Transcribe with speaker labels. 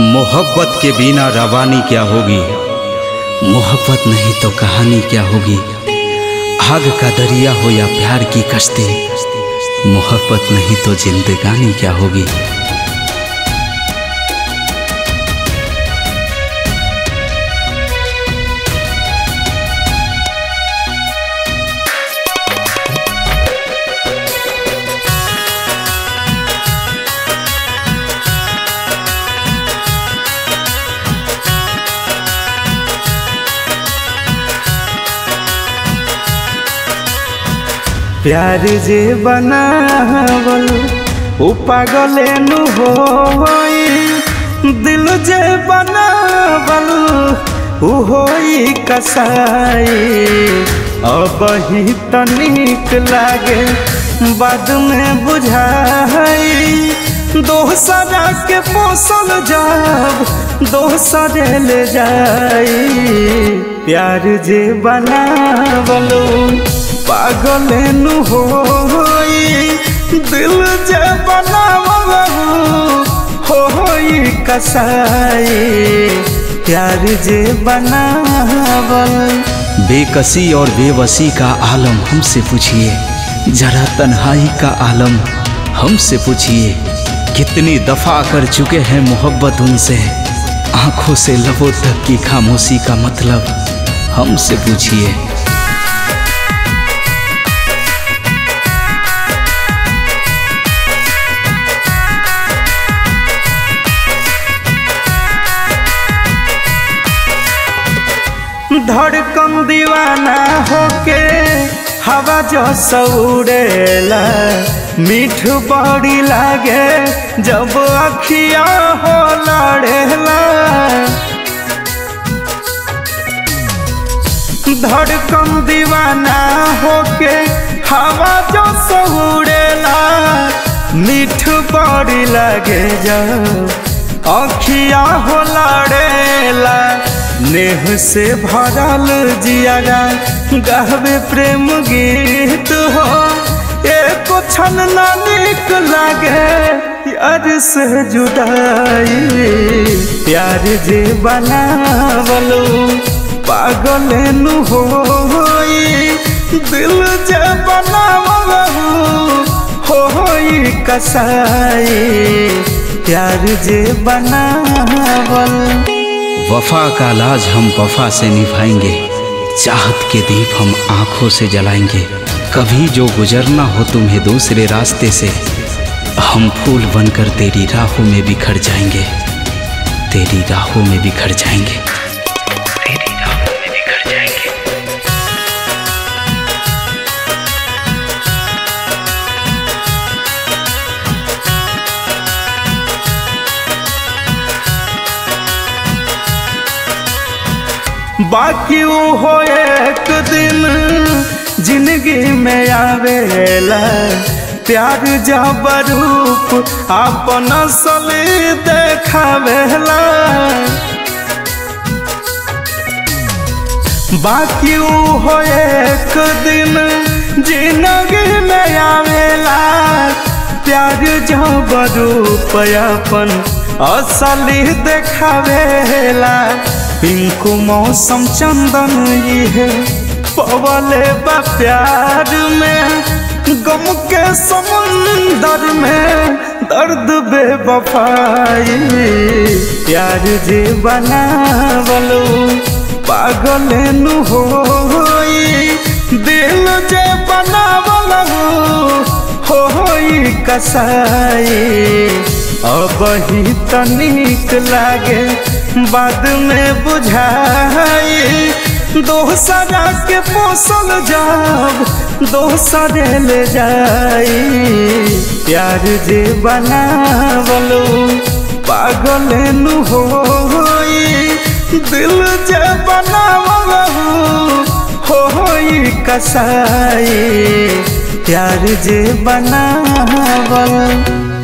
Speaker 1: मोहब्बत के बिना रवानी क्या होगी? मोहब्बत नहीं तो कहानी क्या होगी? आग का दरिया हो या प्यार की कश्ती? मोहब्बत नहीं तो जिंदगानी क्या होगी?
Speaker 2: प्यार जे बनावल उ पागले नु होई दिल जे बनावल, उ होई कसाई। अब ही तनिक लागे, बाद में बुझाई। दोसरा के पोसल जब दोसरे ले जाई। प्यार जे बनावल। पागल होई, दिल जे बनावल होई कसाई, प्यार जे बनावल।
Speaker 1: बेकसी और बेबसी का आलम हमसे पूछिए, जरा तन्हाई का आलम हमसे पूछिए। कितनी दफ़ा कर चुके हैं मोहब्बत उनसे, आँखों से लबों तक की खामोशी का मतलब हमसे पूछिए।
Speaker 2: धड़कन दीवाना होके हवा जो सौड़ेला मीठ बड़ी लागे, जब अखिया हो लड़ेला। धड़कन दीवाना होके हवा जो सौड़ेला मीठ बड़ी लागे, जब अखिया हो लड़ेला नेह से भरल जियारा गहबे प्रेम गीत हो। एक क्षण निक लागे यार से जुदाई, प्यार जे बनावलो, पागल नु होई, दिल जे बनावलो, होई कसाई। प्यार जे बनावल।
Speaker 1: वफा का लाज हम वफा से निभाएँगे। चाहत के दीप हम आँखों से जलाएँगे। कभी जो गुजरना हो तुम्हें दूसरे रास्ते से, हम फूल बनकर तेरी राहों में बिखर जाएँगे। तेरी राहों में बिखर जाएँगे।
Speaker 2: बाकी वो हो एक दिन, ज़िंदगी में आवेला प्यार जब रूप अपन असल देखावेला बाकी वो हो एक दिन, ज़िंदगी में आवेला प्यार जब रूप अपन असली देखावेला पिंकू मौसम चंदन ये पवले बा प्यार में, गम के समुंदर में, दर्द बेवफाई। प्यार जे बनावलो, पागल नु होई। दिल जे बनावलो, हो कसाई। अब ही तनिक लागे बाद में बुझाई। दोसरा के पोसल जब दोसरे ले जाई। प्यार जे बनावलो, पागल नु होई। दिल जे बनावलो, होई कसाई। प्यार जे बनावल।